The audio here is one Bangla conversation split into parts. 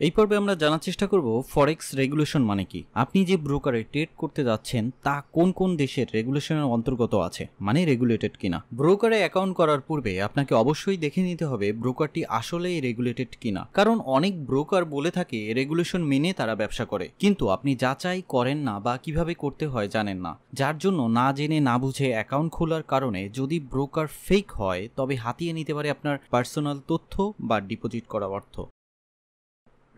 এই পর্বে আমরা জানার চেষ্টা করব ফরেক্স রেগুলেশন মানে কি? আপনি যে ব্রোকারে ট্রেড করতে যাচ্ছেন, তা কোন কোন দেশের রেগুলেশনের অন্তর্গত আছে? মানে রেগুলেটেড কিনা? ব্রোকারে অ্যাকাউন্ট করার পূর্বে আপনাকে অবশ্যই দেখে নিতে হবে ব্রোকারটি আসলেই রেগুলেটেড কিনা। কারণ অনেক ব্রোকার বলে থাকে রেগুলেশন মেনে তারা ব্যবসা করে। কিন্তু আপনি যাচাই করেন না বা কীভাবে করতে হয় জানেন না। যার জন্য না জেনে না বুঝে অ্যাকাউন্ট খোলার কারণে যদি ব্রোকার ফেক হয়, তবে হাতিয়ে নিতে পারে আপনার পার্সোনাল তথ্য বা ডিপোজিট করা অর্থ।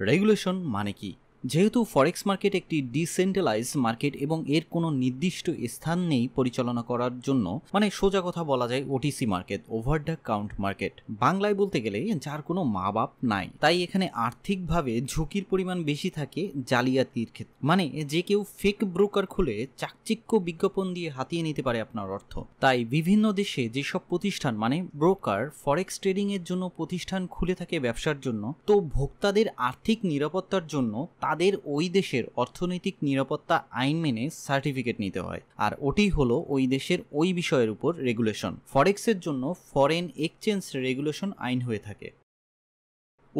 রেগুলেশন মানে কি? যেহেতু ফরেক্স মার্কেট একটি ডিসেন্ট্রালাইজ মার্কেট এবং এর কোনো নির্দিষ্ট স্থান নেই পরিচালনা করার জন্য মানে সোজা কথা বলা যায় OTC market over the count market বাংলায় বলতে গেলে যার কোনো মা বাপ নাই, তাই এখানে আর্থিকভাবে ঝুঁকির পরিমাণ বেশি থাকে জালিয়াতির ক্ষেত্রে। মানে যে কেউ ফেক ব্রোকার খুলে চাকচিক্য বিজ্ঞাপন দিয়ে হাতিয়ে নিতে পারে আপনার অর্থ। তাই বিভিন্ন দেশে যেসব প্রতিষ্ঠান মানে ব্রোকার ফরেক্স ট্রেডিং এর জন্য প্রতিষ্ঠান খুলে থাকে ব্যবসার জন্য, তো ভোক্তাদের আর্থিক নিরাপত্তার জন্য তাদের ওই দেশের অর্থনৈতিক নিরাপত্তা আইন মেনে সার্টিফিকেট নিতে হয়। আর ওটি হলো ওই দেশের ওই বিষয়ের উপর রেগুলেশন ফরেক্সের জন্য ফরেন এক্সচেঞ্জ রেগুলেশন আইন হয়ে থাকে।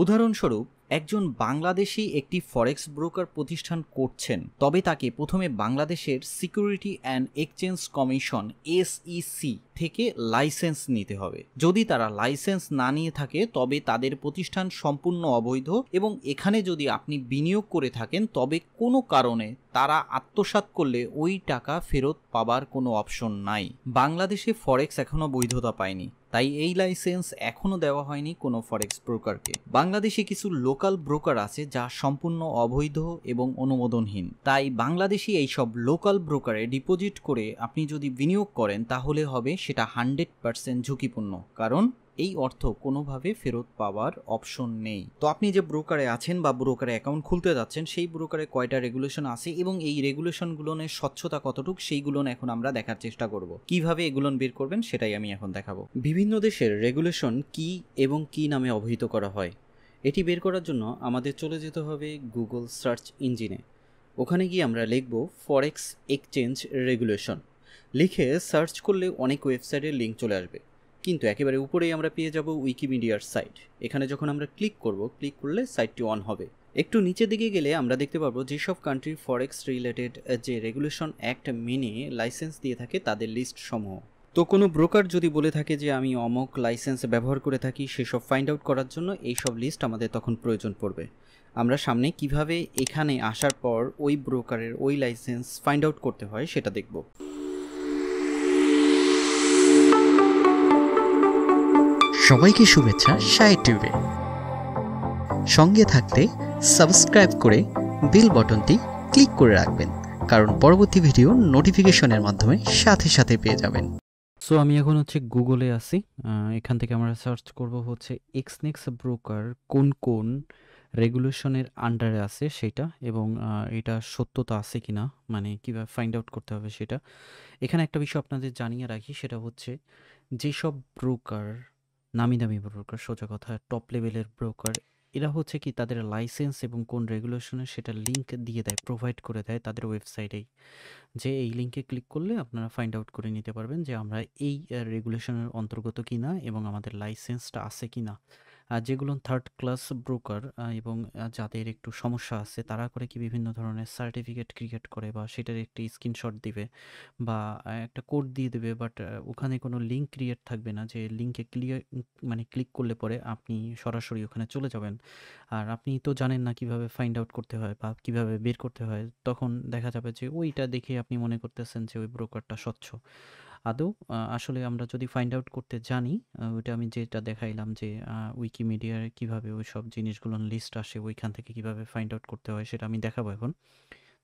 উদাহরণস্বরূপ, একজন বাংলাদেশি একটি ফরেক্স ব্রোকার প্রতিষ্ঠান করছেন, তবে তাকে প্রথমে বাংলাদেশের security and exchange commission, SEC, থেকে লাইসেন্স নিতে হবে। যদি তারা লাইসেন্স না নিয়ে থাকে, তবে তাদের প্রতিষ্ঠান সম্পূর্ণ অবৈধ এবং এখানে যদি আপনি বিনিয়োগ করে থাকেন, তবে কোনো কারণে তারা আত্মসাৎ করলে ওই টাকা ফেরত পাবার কোনো অপশন নাই। বাংলাদেশে ফরেক্স এখনও বৈধতা পায়নি। তাই এই লাইসেন্স এখনও দেওয়া হয়নি কোনো ফরেক্স ব্রোকারকে। বাংলাদেশে কিছু লোকাল ব্রোকার আছে যা সম্পূর্ণ অবৈধ এবং অনুমোদনহীন। তাই বাংলাদেশি এইসব লোকাল ব্রোকারে ডিপোজিট করে আপনি যদি বিনিয়োগ করেন তাহলে হবে সেটা হান্ড্রেড পার্সেন্ট ঝুঁকিপূর্ণ। কারণ এই অর্থ কোনোভাবে ফেরত পাওয়ার অপশন নেই। তো আপনি যে ব্রোকারে আছেন বা ব্রোকারে অ্যাকাউন্ট খুলতে যাচ্ছেন, সেই ব্রোকারে কয়টা রেগুলেশন আছে এবং এই রেগুলেশনগুলোনের স্বচ্ছতা কতটুকু সেইগুলো এখন আমরা দেখার চেষ্টা করব। কীভাবে এগুলো বের করবেন, সেটাই আমি এখন দেখাবো। বিভিন্ন দেশের রেগুলেশন কি এবং কি নামে অভিহিত করা হয়, এটি বের করার জন্য আমাদের চলে যেতে হবে গুগল সার্চ ইঞ্জিনে ওখানে গিয়ে আমরা লিখব ফরেক্স এক্সচেঞ্জ রেগুলেশন লিখে সার্চ করলে অনেক ওয়েবসাইটের লিঙ্ক চলে আসবে। কিন্তু একেবারে উপরেই আমরা পেয়ে যাব উইকিমিডিয়ার সাইট এখানে যখন আমরা ক্লিক করব ক্লিক করলে সাইটটি অন হবে। একটু নিচের দিকে গেলে আমরা দেখতে পারব যেসব কান্ট্রি ফরেক্স রিলেটেড যে রেগুলেশন অ্যাক্ট মেনে লাইসেন্স দিয়ে থাকে তাদের লিস্ট সমূহ। তো কোনো ব্রোকার যদি বলে থাকে যে আমি অমক লাইসেন্স ব্যবহার করে থাকি সেসব ফাইন্ড আউট করার জন্য এইসব লিস্ট আমাদের তখন প্রয়োজন পড়বে। আমরা সামনে কীভাবে এখানে আসার পর ওই ব্রোকারের ওই লাইসেন্স ফাইন্ড আউট করতে হয় সেটা দেখব। সবাইকে শুভেচ্ছা সাই টিউবে সঙ্গে থাকতে সাবস্ক্রাইব করে বেল বটনটি ক্লিক করে রাখবেন, কারণ পরবর্তী ভিডিও নোটিফিকেশনের মাধ্যমে সাথে সাথে পেয়ে যাবেন। সো আমি এখন হচ্ছে গুগলে আসি এখান থেকে আমরা সার্চ করব হচ্ছে এক্সনেক্স ব্রোকার কোন কোন রেগুলেশনের আন্ডারে আছে সেটা এবং এটা সত্যতা আছে কি না মানে কীভাবে ফাইন্ড আউট করতে হবে সেটা। এখানে একটা বিষয় আপনাদের জানিয়ে রাখি, সেটা হচ্ছে যেসব ব্রোকার নামি দামি ব্রোকার, সোজা কথা টপ লেভেলের ব্রোকার, এরা হচ্ছে কি তাদের লাইসেন্স এবং কোন রেগুলেশনে সেটা লিঙ্ক দিয়ে দেয় প্রোভাইড করে দেয় তাদের ওয়েবসাইটেই যে এই লিঙ্কে ক্লিক করলে আপনারা ফাইন্ড আউট করে নিতে পারবেন যে আমরা এই রেগুলেশনের অন্তর্গত কিনা এবং আমাদের লাইসেন্সটা আছে কিনা। যেগুলো থার্ড ক্লাস ব্রোকার এবং যাদের একটু সমস্যা আছে, তারা করে কি বিভিন্ন ধরনের সার্টিফিকেট ক্রিয়েট করে বা সেটার একটি স্ক্রিনশট দিবে বা একটা কোড দিয়ে দেবে বাট ওখানে কোনো লিঙ্ক ক্রিয়েট থাকবে না, যে লিঙ্কে ক্লিয়ার মানে ক্লিক করলে পরে আপনি সরাসরি ওখানে চলে যাবেন। আর আপনি তো জানেন না কীভাবে ফাইন্ড আউট করতে হয় বা কীভাবে বের করতে হয়, তখন দেখা যাবে যে ওইটা দেখে আপনি মনে করতেছেন যে ওই ব্রোকারটা স্বচ্ছ। আদৌ আসলে আমরা যদি ফাইন্ড আউট করতে জানি ওইটা আমি যেটা দেখাইলাম যে উইকিমিডিয়ার কীভাবে ওই সব জিনিসগুলোর লিস্ট আসে, ওইখান থেকে কীভাবে ফাইন্ড আউট করতে হয়, সেটা আমি দেখাবো এখন।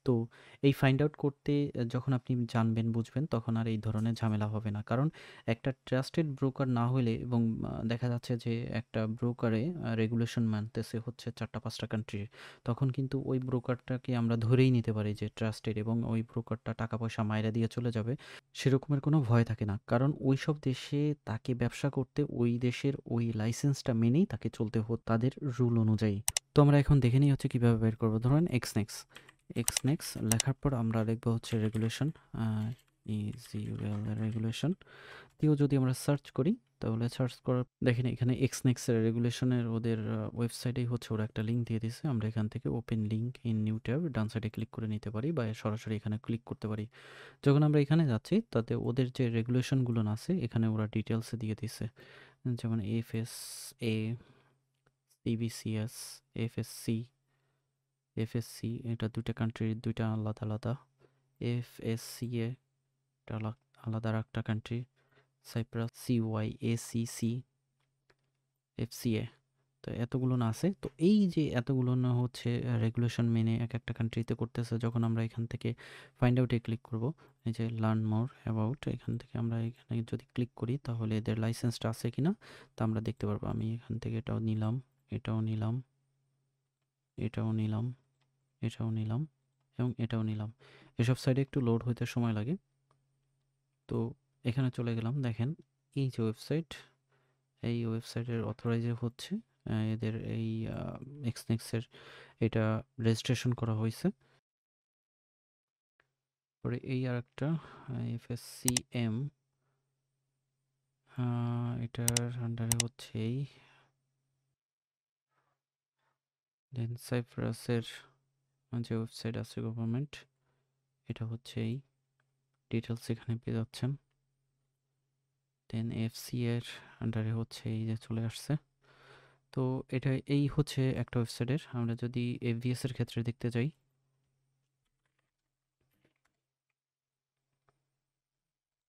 তো এই ফাইন্ড আউট করতে যখন আপনি জানবেন, বুঝবেন, তখন আর এই ধরনের ঝামেলা হবে না। কারণ একটা ট্রাস্টেড ব্রোকার না হলে এবং দেখা যাচ্ছে যে একটা ব্রোকারে রেগুলেশন মানতেছে হচ্ছে চারটা, পাঁচটা কান্ট্রির তখন কিন্তু ওই ব্রোকারটাকে আমরা ধরেই নিতে পারি যে ট্রাস্টেড এবং ওই ব্রোকারটা টাকা পয়সা মায়েরা দিয়ে চলে যাবে। সেরকমের কোনো ভয় থাকে না। কারণ ওই সব দেশে তাকে ব্যবসা করতে ওই দেশের ওই লাইসেন্সটা মেনেই তাকে চলতে হতো তাদের রুল অনুযায়ী। তো আমরা এখন দেখে নিই হচ্ছে কীভাবে বের করব। ধরেন এক্সনেক্স এক্সনেক্স লেখার পর আমরা লিখব হচ্ছে রেগুলেশন ইজিওয়েল রেগুলেশন দিয়েও যদি আমরা সার্চ করি, তাহলে সার্চ করার, দেখেন এখানে এক্স নেক্সের রেগুলেশনের ওদের ওয়েবসাইটেই হচ্ছে ওরা একটা লিঙ্ক দিয়ে দিছে আমরা এখান থেকে open link in new tab ডান সাইডে ক্লিক করে নিতে পারি বা সরাসরি এখানে ক্লিক করতে পারি। যখন আমরা এখানে যাচ্ছি, তাতে ওদের যে রেগুলেশনগুলো আছে, এখানে ওরা ডিটেলসে দিয়ে দিছে যেমন F S A CBCS F S C F S C এটা দুইটা কান্ট্রির দুইটা আলাদা আলাদা। এফ এস সি এ এটা আলা- আলাদা আর একটা country Cyprus C Y A C C F C A তো এতগুলো না আছে। তো এই যে এতগুলো না হচ্ছে রেগুলেশন মেনে এক একটা কান্ট্রিতে করতেছে, যখন আমরা এখান থেকে ফাইন্ড আউটে ক্লিক করব, এই যে লার্ন মোর অ্যাবাউট এখান থেকে আমরা এখানে যদি ক্লিক করি, তাহলে এদের লাইসেন্সটা আছে কিনা, তা আমরা দেখতে পারব। আমি এখান থেকে এটাও নিলাম এটাও নিলাম এটাও নিলাম। এটাও নিলাম এবং এটাও নিলাম। এসব সাইডে একটু লোড হইতে সময় লাগে। তো এখানে চলে গেলাম। দেখেন, এই যে ওয়েবসাইট এই ওয়েবসাইটের অথরাইজে হচ্ছে এদের এই এক্সনেক্সের এটা রেজিস্ট্রেশন করা হয়েছে। পরে এই আর একটা এফএসসি এম এটার আন্ডারে হচ্ছে এই দেন সাইপ্রাসের যে ওয়েবসাইট আছে গভর্নমেন্ট এটা হচ্ছে এই ডিটেলস এখানে পেয়ে যাচ্ছেন। দেন এফসি এর আন্ডারে হচ্ছে এই যে চলে আসছে। তো এটা এই হচ্ছে একটা ওয়েবসাইটের আমরা যদি এভিএস এর ক্ষেত্রে দেখতে যাই।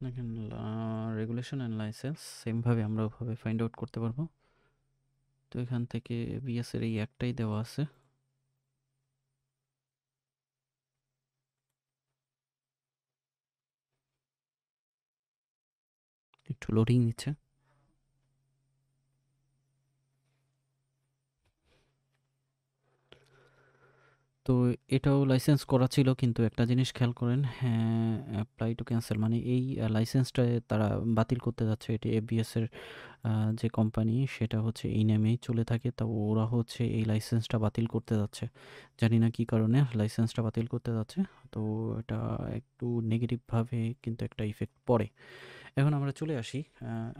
দেখেন রেগুলেশন অ্যান্ড লাইসেন্স সেমভাবে আমরা ওভাবে ফাইন্ড আউট করতে পারব। তো এখান থেকে এভিএস এর এই একটাই দেওয়া আছে। একটু লোডিং নিচ্ছে। তো এটাও লাইসেন্স করা ছিল কিন্তু একটা জিনিস খেয়াল করেন হ্যাঁ অ্যাপ্লাই টু ক্যান্সেল মানে এই লাইসেন্সটা তারা বাতিল করতে যাচ্ছে এটি আহ, যে কোম্পানি সেটা হচ্ছে এই নামেই চলে থাকে তা ওরা হচ্ছে এই লাইসেন্সটা বাতিল করতে যাচ্ছে। জানি না কি কারণে লাইসেন্সটা বাতিল করতে যাচ্ছে তো এটা একটু নেগেটিভভাবে কিন্তু একটা ইফেক্ট পড়ে। এখন আমরা চলে আসি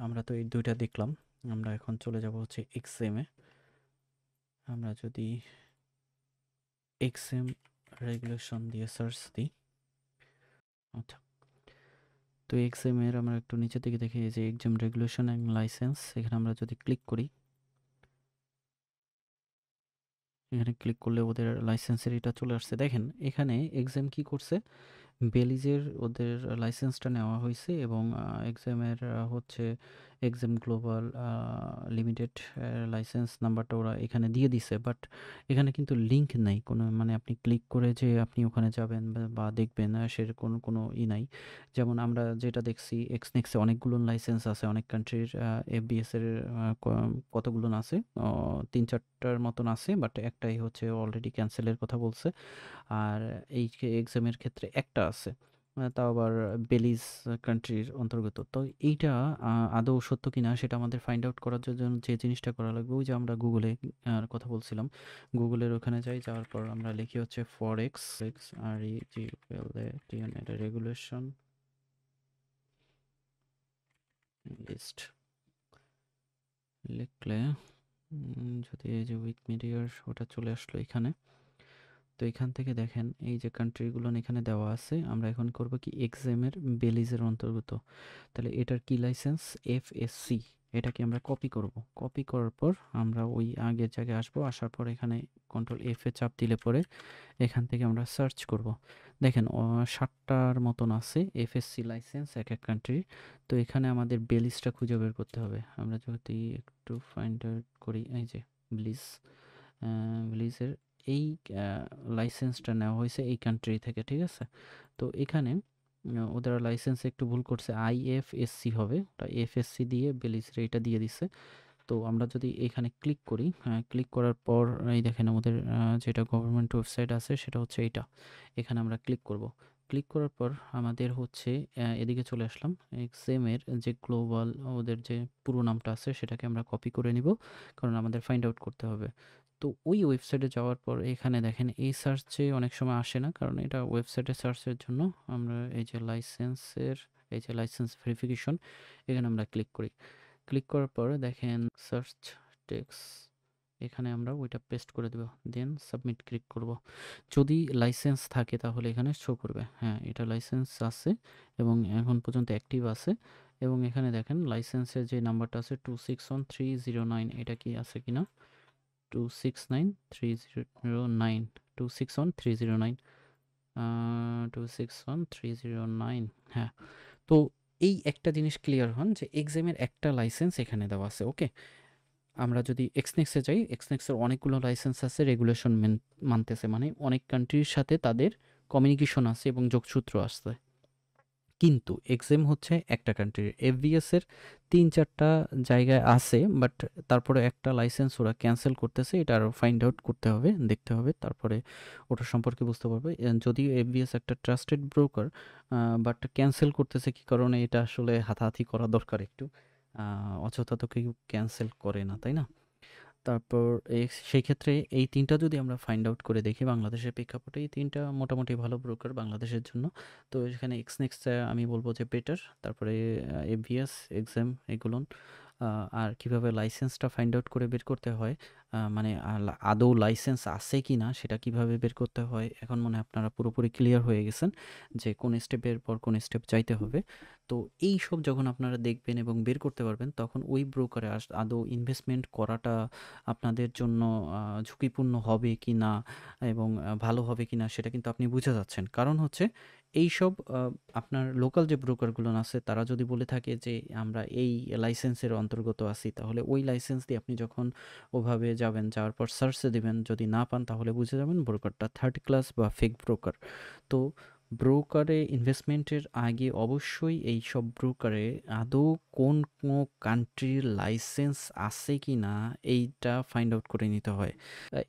আমরা তো এই দুইটা দেখলাম, আমরা এখন চলে যাব হচ্ছে এক্সএমে আমরা যদি এক্সএম রেগুলেশন দিয়ে সার্চ দিই আচ্ছা। তো এক্সএম এর আমরা একটু নিচের দিকে দেখি যে এক্সএম রেগুলেশন অ্যান্ড লাইসেন্স এখানে আমরা যদি ক্লিক করি, এখানে ক্লিক করলে ওদের লাইসেন্সের এটা চলে আসছে। দেখেন, এখানে এক্সাম কি করছে? বেলিজের ওদের লাইসেন্সটা নেওয়া হয়েছে এবং এক্সামের হচ্ছে এক্সাম গ্লোবাল লিমিটেড লাইসেন্স নাম্বারটা ওরা এখানে দিয়ে দিছে। বাট এখানে কিন্তু লিংক নাই। কোনো মানে আপনি ক্লিক করে যে আপনি ওখানে যাবেন বা- দেখবেন আহ, সের কোনো ই নাই। যেমন আমরা যেটা দেখছি এক্সনেক্সে অনেকগুলো লাইসেন্স আছে। অনেক কান্ট্রির এফবিএস এর আহ, ক- কতগুলো আছে? তিন চারটার মতন আছে বাট একটাই হচ্ছে অলরেডি ক্যান্সেলের কথা বলছে। আর এই এক্সামের ক্ষেত্রে একটা আছে। তাও আবার বেলিজ কান্ট্রির অন্তর্গত। তো এইটা আদৌ সত্য কি না সেটা আমাদের ফাইন্ড আউট করার জন্য যে জিনিসটা করা লাগবে, ওই যে আমরা গুগলে কথা বলছিলাম। গুগলের ওখানে যাই, যাওয়ার পর আমরা লিখি হচ্ছে forex R E G regulation list লিখলে যদি এই যে উইথ মিডিয়ার ওটা চলে আসলো এখানে। তো এখান থেকে দেখেন, এই যে কান্ট্রিগুলো এখানে দেওয়া আছে, আমরা এখন করব কি এক্সামের বেলিজের অন্তর্গত। তাহলে এটার কি লাইসেন্স এফ এটাকে আমরা কপি করব। কপি করার পর আমরা ওই আগের জায়গায় আসব, আসার পর এখানে কন্ট্রোল এফ এ চাপ দিলে পরে এখান থেকে আমরা সার্চ করব। দেখেন ষাটটার মতন আছে এফএসসি লাইসেন্স এক এক কান্ট্রির তো এখানে আমাদের বেলিজটা খুঁজে বের করতে হবে। আমরা যদি একটু ফাইন্ড আউট করি, এই যে ব্লিজ ব্লিজের এই লাইসেন্সটা নেওয়া হয়েছে এই কান্ট্রি থেকে, ঠিক আছে? তো এখানে ওদের লাইসেন্স একটু ভুল করছে। আই এফ আইএফএসসি হবে। ওটা এফএসসি দিয়ে বেলিজের এটা দিয়ে দিছে। তো আমরা যদি এখানে ক্লিক করি ক্লিক করার পর, এই দেখেন আমাদের যেটা গভর্নমেন্ট ওয়েবসাইট আছে, সেটা হচ্ছে এইটা। এখানে আমরা ক্লিক করব। ক্লিক করার পর আমাদের হচ্ছে এদিকে চলে আসলাম। এক্সএমের যে গ্লোবাল ওদের যে পুরো নামটা আছে, সেটাকে আমরা কপি করে নিব। কারণ আমাদের ফাইন্ড আউট করতে হবে। তো ওই ওয়েবসাইটে যাওয়ার পর এখানে দেখেন এই সার্চে অনেক সময় আসে না। কারণ এটা ওয়েবসাইটে সার্চের জন্য আমরা এই যে লাইসেন্সের এই যে লাইসেন্স ভেরিফিকেশন এখানে আমরা ক্লিক করি। ক্লিক করার পর দেখেন সার্চ টেক্স এখানে আমরা ওইটা পেস্ট করে দেব। দেন সাবমিট ক্লিক করব। যদি লাইসেন্স থাকে তাহলে এখানে শো করবে। হ্যাঁ এটা লাইসেন্স আছে এবং এখন পর্যন্ত অ্যাক্টিভ আছে এবং এখানে দেখেন লাইসেন্সের যে নাম্বারটা আছে two six one three zero nine এটা কি আছে কিনা? Two six nine three zero nine two six one three zero nine two six one three zero nine হ্যাঁ। তো এই একটা জিনিস ক্লিয়ার হন যে এক্সামের একটা লাইসেন্স এখানে দেওয়া আছে ওকে আমরা যদি এক্সনেক্সে যাই এক্সনেক্সের অনেকগুলো লাইসেন্স আছে রেগুলেশন মানতেছে। মানে অনেক কান্ট্রির সাথে তাদের কমিউনিকেশন আছে এবং যোগসূত্র আসছে। কিন্তু এক্সাম হচ্ছে একটা কান্ট্রির এফবিএস এর তিন চারটা জায়গায় আছে বাট তারপরে একটা লাইসেন্স ওরা ক্যান্সেল করতেছে, এটা আরও ফাইন্ড আউট করতে হবে, দেখতে হবে, তারপরে ওটা সম্পর্কে বুঝতে পারবে। যদিও এফবিএস একটা ট্রাস্টেড ব্রোকার বাট ক্যান্সেল করতেছে কি কারণে, এটা আসলে হাতাহাতি করা দরকার একটু। অযথা তো কেউ ক্যান্সেল করে না, তাই না? তারপর সেই ক্ষেত্রে এই তিনটা যদি আমরা ফাইন্ড আউট করে দেখি বাংলাদেশের প্রেক্ষাপটে, এই তিনটা মোটামুটি ভালো ব্রোকার বাংলাদেশের জন্য। তো এখানে এক্সনেক্স আমি বলব যে বেটার তারপরে এভিএস এক্সাম এগুলো আর কীভাবে লাইসেন্সটা ফাইন্ড আউট করে বের করতে হয় মানে আদৌ লাইসেন্স আছে কি না সেটা কীভাবে বের করতে হয়, এখন মনে আপনারা পুরোপুরি ক্লিয়ার হয়ে গেছেন যে কোন স্টেপের পর কোন স্টেপ চাইতে হবে। তো এই সব যখন আপনারা দেখবেন এবং বের করতে পারবেন, তখন ওই ব্রোকারে আদৌ ইনভেস্টমেন্ট করাটা আপনাদের জন্য ঝুঁকিপূর্ণ হবে কি না এবং ভালো হবে কি না সেটা কিন্তু আপনি বুঝে যাচ্ছেন। কারণ হচ্ছে এই সব আপনার লোকাল যে ব্রোকারগুলো আছে, তারা যদি বলে থাকে যে আমরা এই লাইসেন্সের অন্তর্গত আছি, তাহলে ওই লাইসেন্স দিয়ে আপনি যখন ওভাবে যাবেন, যাওয়ার পর সার্চে দেবেন, যদি না পান, তাহলে বুঝে যাবেন ব্রোকারটা থার্ড ক্লাস বা ফেক ব্রোকার তো ব্রোকারে ইনভেস্টমেন্টের আগে অবশ্যই এই সব ব্রোকারে আদৌ কোন কোনো কান্ট্রির লাইসেন্স আছে কি না, এইটা ফাইন্ড আউট করে নিতে হয়।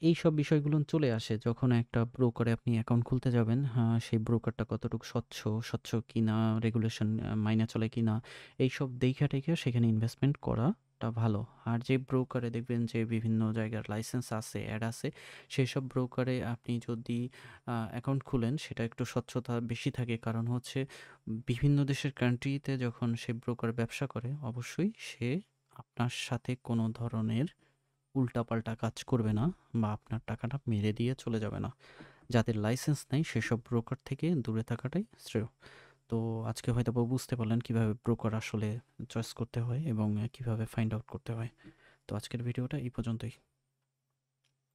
এই সব বিষয়গুলো চলে আসে যখন একটা ব্রোকারে আপনি অ্যাকাউন্ট খুলতে যাবেন হ্যাঁ সেই ব্রোকারটা কতটুকু স্বচ্ছ স্বচ্ছ কিনা রেগুলেশন মাইনা চলে কিনা, এইসব দেখা টেখে সেখানে ইনভেস্টমেন্ট করা টা ভালো। আর যে ব্রোকারে দেখবেন যে বিভিন্ন জায়গার লাইসেন্স আছে অ্যাড আছে সেই সব ব্রোকারে আপনি যদি অ্যাকাউন্ট খুলেন, সেটা একটু স্বচ্ছতা বেশি থাকে। কারণ হচ্ছে বিভিন্ন দেশের কান্ট্রিতে যখন সে ব্রোকার ব্যবসা করে, অবশ্যই সে আপনার সাথে কোনো ধরনের উল্টাপাল্টা কাজ করবে না বা আপনার টাকাটা মেরে দিয়ে চলে যাবে না। যাদের লাইসেন্স নেই, সেসব ব্রোকার থেকে দূরে থাকাটাই শ্রেয়। তো আজকে হয়তো বুঝতে পারলেন কীভাবে ব্রোকার আসলে চয়েস করতে হয় এবং কীভাবে ফাইন্ড আউট করতে হয়। তো আজকের ভিডিওটা এই পর্যন্তই।